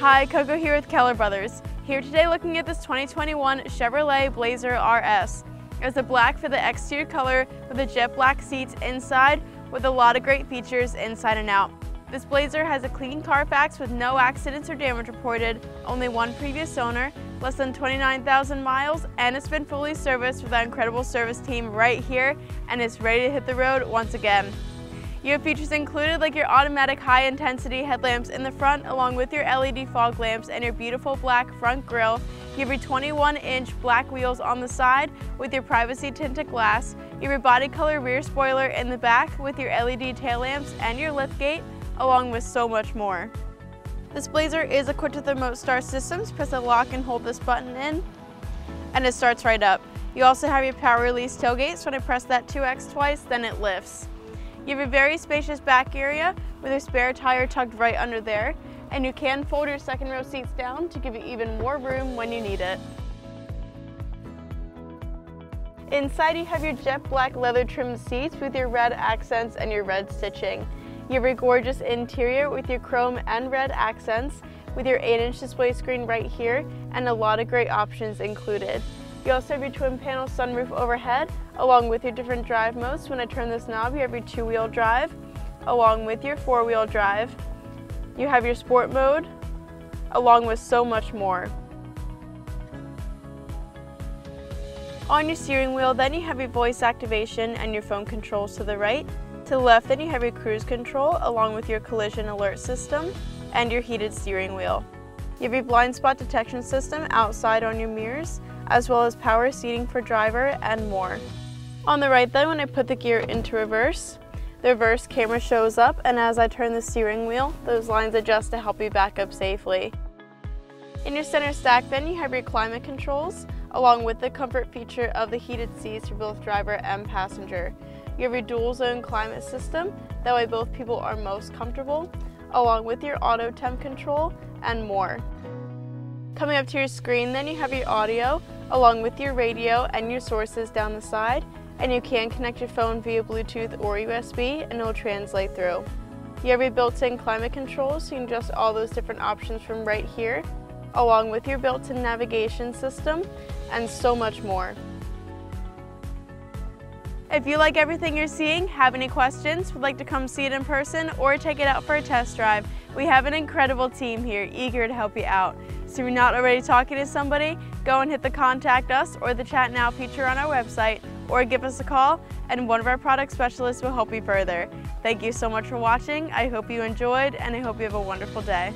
Hi, Coco here with Keller Brothers. Here today looking at this 2021 Chevrolet Blazer RS. It's a black for the exterior color with the jet black seats inside with a lot of great features inside and out. This Blazer has a clean Carfax with no accidents or damage reported, only one previous owner, less than 29,000 miles, and it's been fully serviced with our incredible service team right here and is ready to hit the road once again. You have features included like your automatic high intensity headlamps in the front along with your LED fog lamps and your beautiful black front grille. You have your 21 inch black wheels on the side with your privacy tinted glass. You have your body color rear spoiler in the back with your LED tail lamps and your lift gate along with so much more. This Blazer is equipped with remote start systems. Press the lock and hold this button in and it starts right up. You also have your power release tailgate, so when I press that 2X twice, then it lifts. You have a very spacious back area with a spare tire tucked right under there, and you can fold your second row seats down to give you even more room when you need it. Inside you have your jet black leather trimmed seats with your red accents and your red stitching. You have your gorgeous interior with your chrome and red accents with your 8-inch display screen right here and a lot of great options included. You also have your twin panel sunroof overhead along with your different drive modes. When I turn this knob, you have your two-wheel drive along with your four-wheel drive. You have your sport mode along with so much more. On your steering wheel, then you have your voice activation and your phone controls to the right. To the left, then you have your cruise control along with your collision alert system and your heated steering wheel. You have your blind spot detection system outside on your mirrors as well as power seating for driver and more. On the right then, when I put the gear into reverse, the reverse camera shows up and as I turn the steering wheel, those lines adjust to help you back up safely. In your center stack then, you have your climate controls along with the comfort feature of the heated seats for both driver and passenger. You have your dual zone climate system, that way both people are most comfortable, along with your auto temp control and more. Coming up to your screen then you have your audio along with your radio and your sources down the side and you can connect your phone via Bluetooth or USB and it will translate through. You have your built-in climate controls so you can adjust all those different options from right here along with your built-in navigation system and so much more. If you like everything you're seeing, have any questions, would like to come see it in person, or take it out for a test drive, we have an incredible team here eager to help you out. So if you're not already talking to somebody, go and hit the contact us or the chat now feature on our website, or give us a call and one of our product specialists will help you further. Thank you so much for watching. I hope you enjoyed and I hope you have a wonderful day.